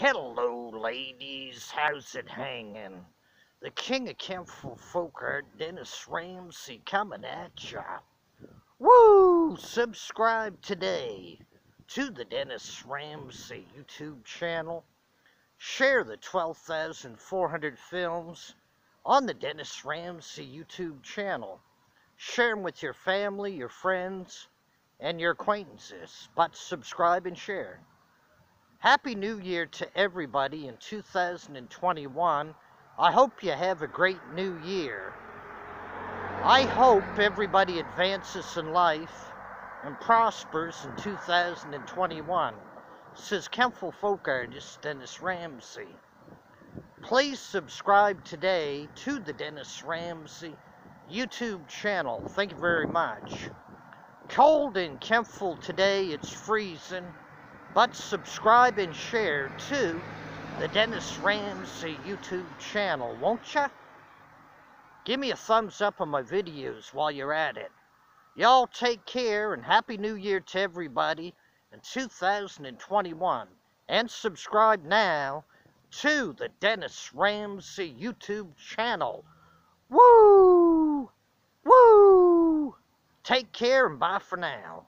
Hello, ladies. How's it hanging? The king of Kentville Folk Art, Dennis Ramsay, coming at ya. Woo! Subscribe today to the Dennis Ramsay YouTube channel. Share the 12,400 films on the Dennis Ramsay YouTube channel. Share them with your family, your friends, and your acquaintances. But subscribe and share. Happy New Year to everybody in 2021. I hope you have a great new year. I hope everybody advances in life and prospers in 2021, says Kentville folk artist Dennis Ramsay. Please subscribe today to the Dennis Ramsay YouTube channel. Thank you very much. Cold in Kentville today, it's freezing. But subscribe and share to the Dennis Ramsay YouTube channel, won't ya? Give me a thumbs up on my videos while you're at it. Y'all take care and Happy New Year to everybody in 2021. And subscribe now to the Dennis Ramsay YouTube channel. Woo! Woo! Take care and bye for now.